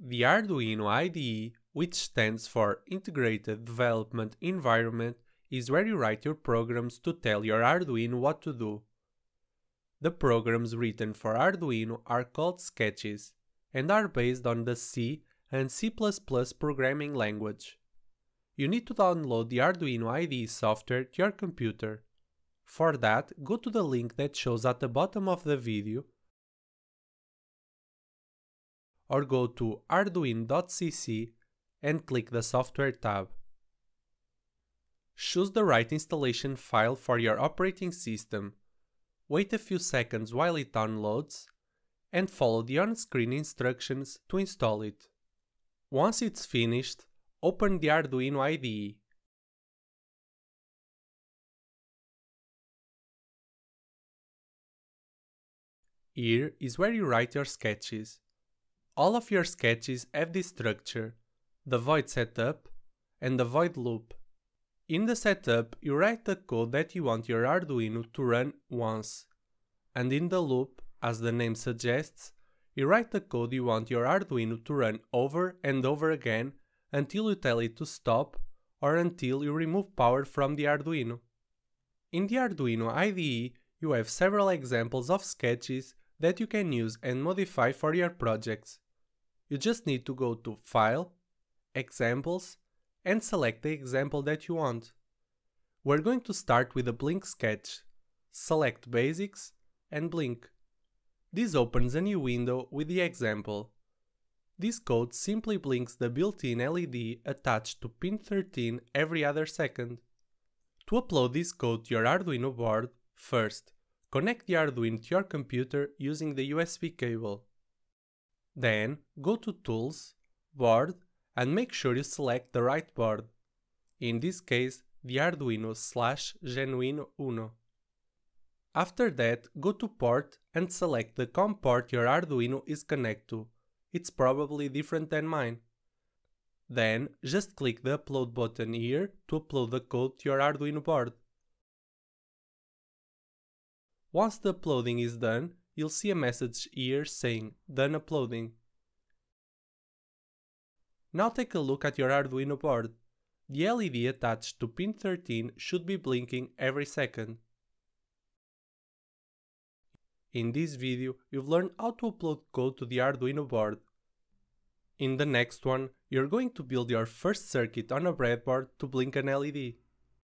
The Arduino IDE, which stands for Integrated Development Environment, is where you write your programs to tell your Arduino what to do. The programs written for Arduino are called sketches and are based on the C and C++ programming language. You need to download the Arduino IDE software to your computer. For that, go to the link that shows at the bottom of the video or go to arduino.cc and click the Software tab. Choose the right installation file for your operating system, wait a few seconds while it downloads, and follow the on-screen instructions to install it. Once it's finished, open the Arduino IDE. Here is where you write your sketches. All of your sketches have this structure, the void setup and the void loop. In the setup, you write the code that you want your Arduino to run once, and in the loop, as the name suggests, you write the code you want your Arduino to run over and over again until you tell it to stop or until you remove power from the Arduino. In the Arduino IDE, you have several examples of sketches that you can use and modify for your projects. You just need to go to File, Examples, and select the example that you want. We're going to start with a Blink sketch. Select Basics and Blink. This opens a new window with the example. This code simply blinks the built-in LED attached to pin 13 every other second. To upload this code to your Arduino board, first, connect the Arduino to your computer using the USB cable. Then go to Tools, Board and make sure you select the right board. In this case, the Arduino slash Genuino Uno. After that, go to Port and select the COM port your Arduino is connected to. It's probably different than mine. Then, just click the Upload button here to upload the code to your Arduino board. Once the uploading is done, you'll see a message here saying Done uploading. Now take a look at your Arduino board. The LED attached to pin 13 should be blinking every second. In this video, you've learned how to upload code to the Arduino board. In the next one, you're going to build your first circuit on a breadboard to blink an LED.